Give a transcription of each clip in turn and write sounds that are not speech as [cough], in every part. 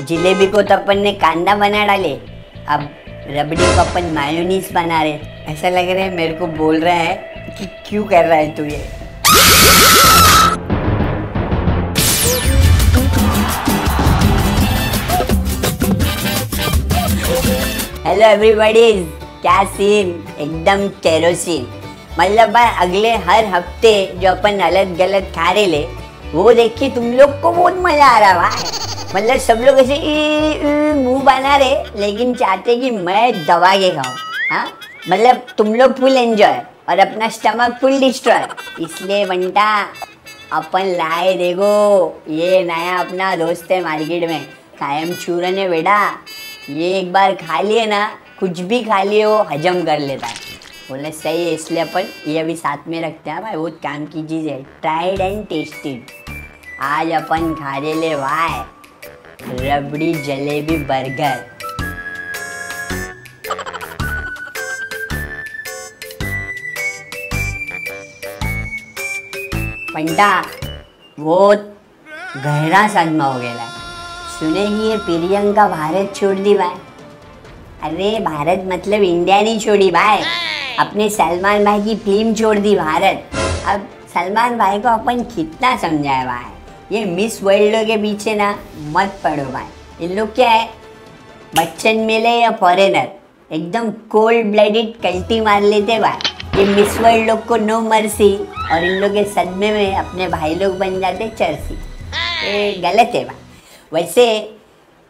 जिलेबी को तो अपन ने कांदा बना डाले। अब रबड़ी को अपन मायोनीस बना रहे ऐसा लग रहा है मेरे को बोल रहा है कि क्यों कर रहा है तू ये? हेलो एवरीबॉडी क्या सीन एकदम केरोसिन मतलब भाई, अगले हर हफ़्ते जो अपन अलग गलत खा रहे ले, वो देख के तुम लोग को बहुत मज़ा आ रहा भाई मतलब सब लोग ऐसे मुँह बना रहे लेकिन चाहते कि मैं दबा के खाऊं। हाँ? मतलब तुम लोग फुल एंजॉय और अपना स्टमक फुल डिस्ट्रॉय इसलिए बंटा, अपन लाए देखो, ये नया अपना दोस्त है मार्केट में, कायम चूरन है बेटा। ये एक बार खा लिए ना, कुछ भी खा लिए वो हजम कर लेता है। बोले, सही है, इसलिए अपन ये अभी साथ में रखते हैं। भाई, बहुत काम की चीज़ है ट्राइड एंड टेस्टेड आज अपन खा ले भाई रबड़ी जलेबी बर्गर। पंडा वो गहरा सदमा हो गया सुने ही ये प्रियंका भारत छोड़ दी भाई। अरे, भारत मतलब इंडिया नहीं छोड़ी भाई। अपने सलमान भाई की फ़िल्म छोड़ दी भारत। अब सलमान भाई को अपन कितना समझाए भाई? ये मिस वर्ल्ड के पीछे ना मत पड़ो भाई। इन लोग क्या है? बच्चन मिले या फॉरेनर एकदम कोल्ड ब्लडेड कल्टी मार लेते भाई। ये मिस वर्ल्ड लोग को नो मर्सी और इन लोग के सदमे में अपने भाई लोग बन जाते चर्सी। ये गलत है भाई। वैसे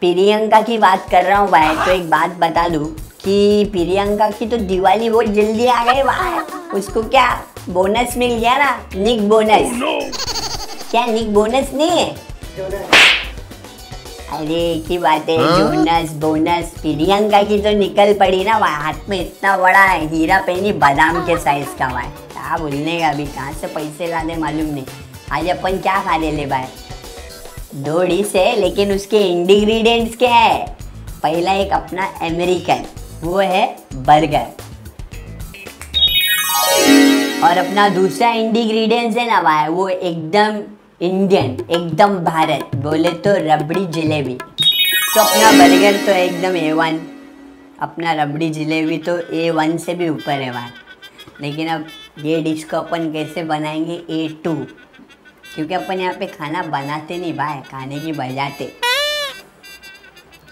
प्रियंका की बात कर रहा हूँ भाई तो एक बात बता दूँ कि प्रियंका की तो दिवाली बहुत जल्दी आ गई भाई। उसको क्या बोनस मिल गया ना? निक बोनस क्या निक बोनस नहीं है? अरे की बात है जोनस बोनस प्रियंका की तो निकल पड़ी ना भाई हाथ में इतना बड़ा है हीरा पहनी बादाम के साइज़ का भाई क्या बोलने का अभी कहाँ से पैसे लाने मालूम नहीं। आज अपन क्या खा ले ले भाई? दो डिश है लेकिन उसके इंग्रेडिएंट्स क्या है? पहला एक अपना अमेरिकन वो है बर्गर और अपना दूसरा इंग्रेडिएंट्स है ना भाई वो एकदम इंडियन एकदम भारत, बोले तो रबड़ी जलेबी। तो अपना बर्गर तो एकदम ए वन अपना रबड़ी जलेबी तो ए वन से भी ऊपर है भाई लेकिन अब ये डिश को अपन कैसे बनाएँगे? ए टू क्योंकि अपन यहाँ पे खाना बनाते नहीं भाई खाने की बजाते।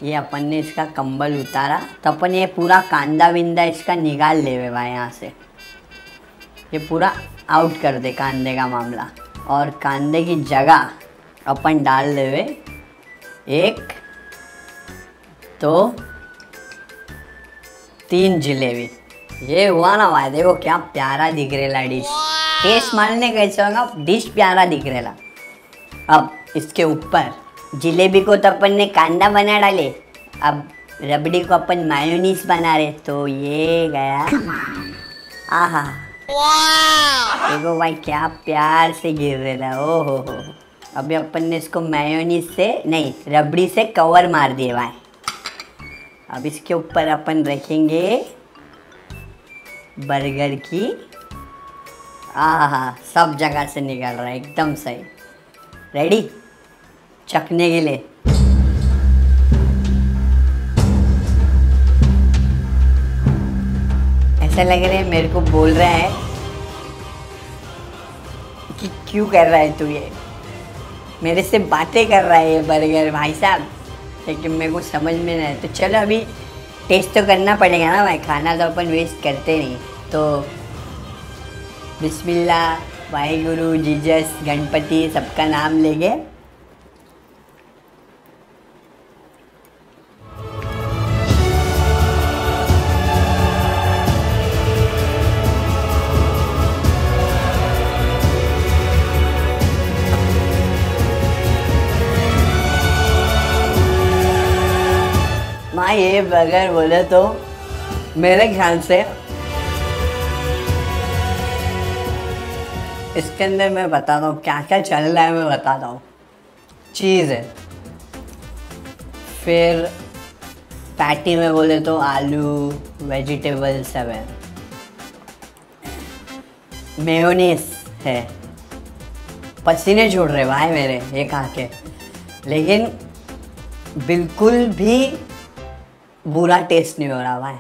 ये अपन ने इसका कंबल उतारा। तो अपन ये पूरा कांदा विंदा इसका निकाल ले भाई यहाँ से। ये पूरा आउट कर दे कांदे का मामला। और कांदे की जगह अपन डाल देवे। एक तो तीन जलेबी। ये हुआ ना भाई देखो क्या प्यारा दिख रेला डिश। टेस्ट मारने कैसे होगा डिश प्यारा दिख रेला अब इसके ऊपर जलेबी को तो अपन ने कांदा बना डाले। अब रबड़ी को अपन मायोनीस बना रहे तो ये गया। [laughs] आहा। देखो भाई, क्या प्यार से गिर रहा है। ओ हो हो अभी अपन ने इसको मेयोनीज से, नहीं, रबड़ी से कवर मार दिए भाई। अब इसके ऊपर अपन रखेंगे बर्गर की। आहा, सब जगह से निकल रहा है, एकदम सही। रेडी चखने के लिए। ऐसा लग रहा है मेरे को बोल रहा है कि क्यों कर रहा है तू ये? मेरे से बातें कर रहा है ये बर्गर भाई साहब। लेकिन मेरे को समझ में नहीं तो चलो अभी टेस्ट तो करना पड़ेगा ना भाई। खाना तो अपन वेस्ट करते नहीं। तो बिस्मिल्लाह, वाहिगुरु, जीजस, गणपति, सबका नाम लेंगे। माँ ये बगैर बोले तो मेरे ख्याल से इसके अंदर मैं बताता हूँ क्या क्या चल रहा है, मैं बताता हूँ चीज़ है। फिर पैटी में बोले तो आलू वेजिटेबल सब है मेयोनीस है। पसीने छोड़ रहे भाई मेरे, ये खा के। लेकिन बिल्कुल भी बुरा टेस्ट नहीं हो रहा भाई।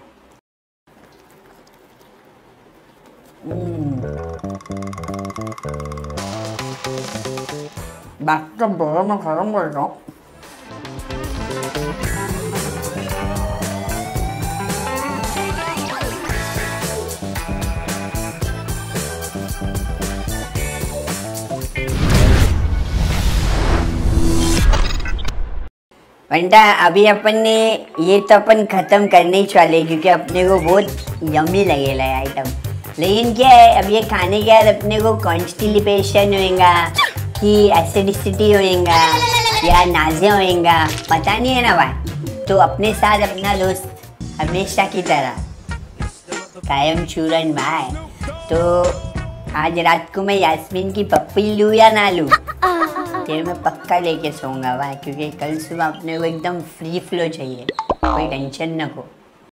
बात तो बहुत मैं खत्म कर रहा हूँ। बंटा अभी अपन ने ये तो अपन खत्म करने ही वाले क्योंकि अपने को बहुत यमी लगेगा आइटम लेकिन क्या है, अब ये खाने के बाद अपने को कॉन्स्टिलिपेशन होएगा, कि एसिडिसिटी होएगा, या नाजिया होएगा, पता नहीं है ना भाई। तो अपने साथ अपना दोस्त हमेशा की तरह, कायम चूरन भाई। तो आज रात को मैं यास्मीन की पप्पी लूँ या ना लूँ? फिर मैं पक्का लेके सोऊँगा भाई क्योंकि कल सुबह अपने को एकदम फ्री फ्लो चाहिए। कोई टेंशन ना को